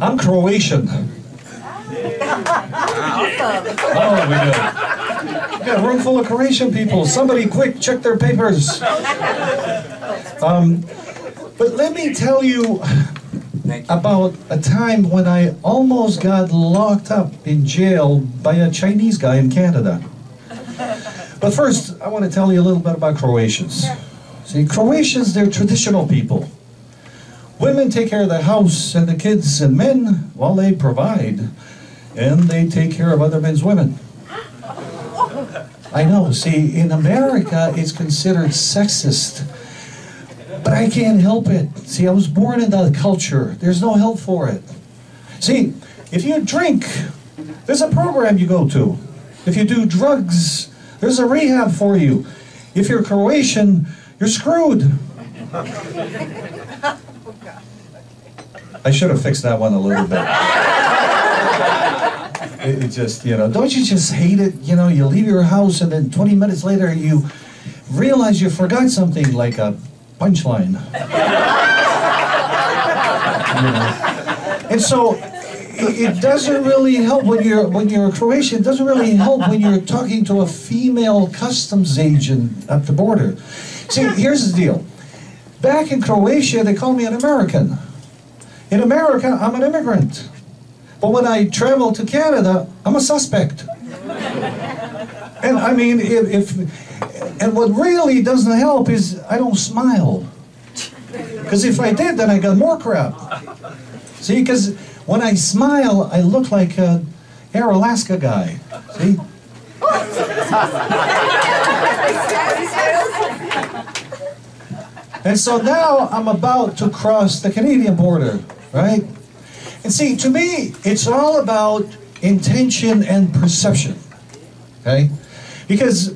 I'm Croatian. Awesome. Oh, we got, we got a room full of Croatian people. Somebody quick, check their papers. Um, but let me tell you about a time when I almost got locked up in jail by a Chinese guy in Canada. But first, I want to tell you a little bit about Croatians. See, Croatians, they're traditional people. Women take care of the house and the kids, and men, well, they provide and they take care of other men's women. I know, see, in America, it's considered sexist. But I can't help it. See, I was born in that culture. There's no help for it. See, if you drink, there's a program you go to. If you do drugs, there's a rehab for you. If you're Croatian, you're screwed. I should have fixed that one a little bit. It, it just, you know, don't you just hate it? You know, you leave your house and then 20 minutes later you realize you forgot something like a punchline. You know. And so it, doesn't really help when you're when you're a Croatian. It doesn't really help when you're talking to a female customs agent at the border. See, here's the deal. Back in Croatia, they call me an American. In America, I'm an immigrant. But when I travel to Canada, I'm a suspect. And I mean, if, if and what really doesn't help is I don't smile. Because if I did, then I got more crap. See, because when I smile, I look like a Air Alaska guy. See? And so now I'm about to cross the Canadian border, right? And see, to me, it's all about intention and perception, okay? Because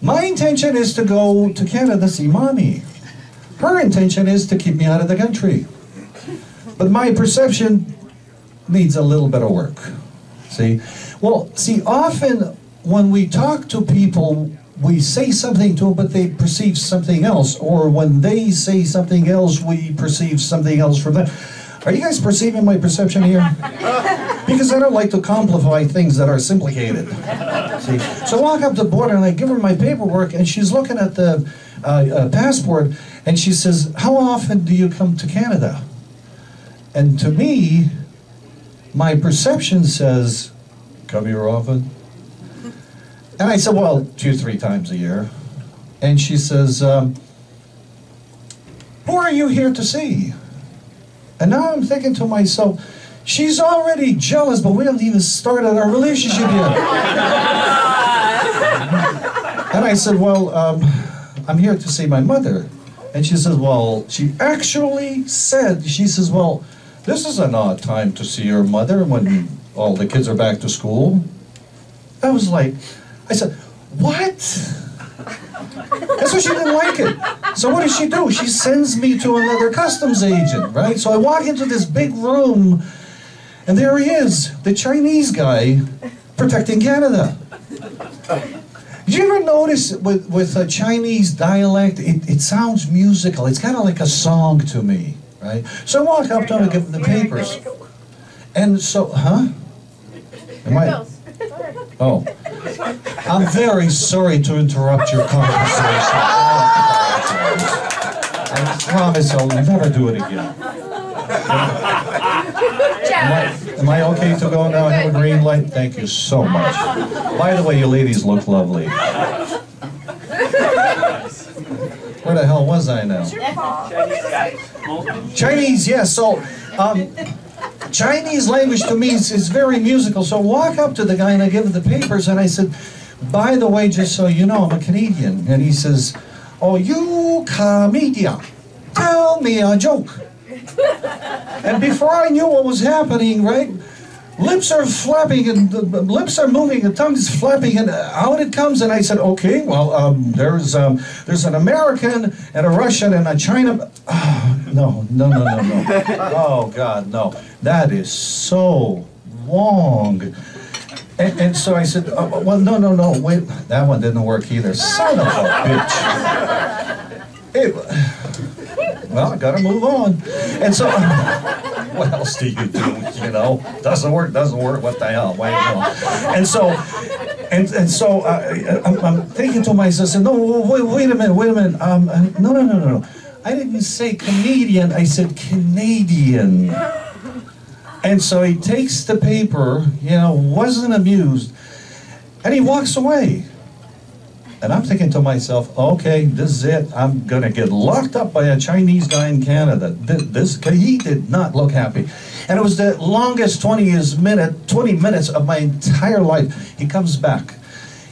my intention is to go to Canada see mommy. Her intention is to keep me out of the country. But my perception needs a little bit of work. See? Well, see, often when we talk to people, we say something to them, but they perceive something else. Or when they say something else, we perceive something else from them. Are you guys perceiving my perception here? Because I don't like to complicate things that are simplicated. See? So I walk up to the border and I give her my paperwork, and she's looking at the uh, uh, passport, and she says, How often do you come to Canada? And to me, my perception says, Come here often. And I said, Well, two, three times a year. And she says, um, Who are you here to see? And now I'm thinking to myself, She's already jealous, but we haven't even started our relationship yet. and I said, Well, um, I'm here to see my mother. And she says, Well, she actually said, She says, Well, this is an odd time to see your mother when all the kids are back to school. I was like, I said, What? And so she didn't like it. So what does she do? She sends me to another customs agent, right? So I walk into this big room, and there he is, the Chinese guy protecting Canada. Did you ever notice with, with a Chinese dialect, it, it sounds musical. It's kind of like a song to me, right? So I walk up to him and give him the papers. And so, huh? Am I? Oh. I'm very sorry to interrupt your conversation. I promise I'll never do it again. Am I, am I okay to go now? I have a green light? Thank you so much. By the way, you ladies look lovely. Where the hell was I now? Chinese, yes. So, um, Chinese language to me is, is very musical. So I walk up to the guy and I give him the papers and I said, by the way, just so you know, I'm a Canadian. And he says, oh, you comedian, tell me a joke. And before I knew what was happening, right, lips are flapping and the lips are moving, the tongue is flapping, and out it comes. And I said, okay, well, um, there's um, there's an American and a Russian and a China. Oh, no, no, no, no, no. Oh God, no. That is so wrong. And, and so I said, oh, well, no, no, no, wait, that one didn't work either. Son of a bitch. It, well, I gotta move on. And so, what else do you do? You know, doesn't work, doesn't work. What the hell? Why you And so, and and so, uh, I'm, I'm, thinking to myself, I no, wait, wait a minute, wait a minute. Um, uh, no, no, no, no, no. I didn't say Canadian. I said Canadian. And so he takes the paper, you know, wasn't amused, and he walks away. And I'm thinking to myself, okay, this is it. I'm going to get locked up by a Chinese guy in Canada. This, he did not look happy. And it was the longest 20 minute, 20 minutes of my entire life. He comes back.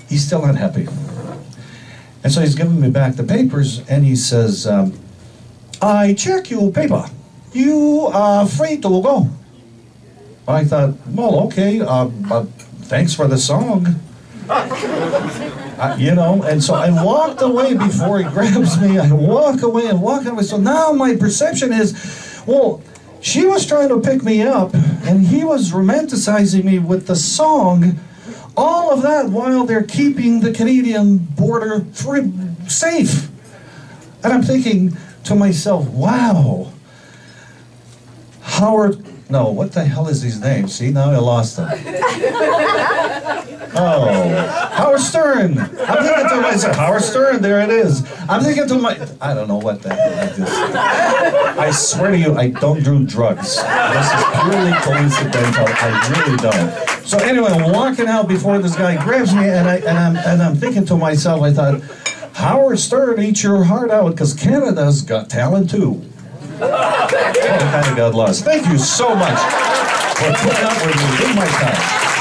He's still not happy. And so he's giving me back the papers, and he says, um, I check your paper. You are free to go. I thought, well, okay, uh, uh, thanks for the song. I, you know, and so I walked away before he grabs me. I walk away and walk away. So now my perception is, well, she was trying to pick me up, and he was romanticizing me with the song. All of that while they're keeping the Canadian border safe. And I'm thinking to myself, wow, Howard no, what the hell is his name? See, now I lost him. Oh, Howard Stern. I'm thinking to myself, Howard Stern, there it is. I'm thinking to my, I don't know what the hell I just, I swear to you, I don't do drugs. This is purely coincidental. I really don't. So anyway, I'm walking out before this guy grabs me, and, I, and, I'm, and I'm thinking to myself, I thought, Howard Stern, eat your heart out, because Canada's got talent too. Kind of God lost. Thank you so much for putting up with me in my time.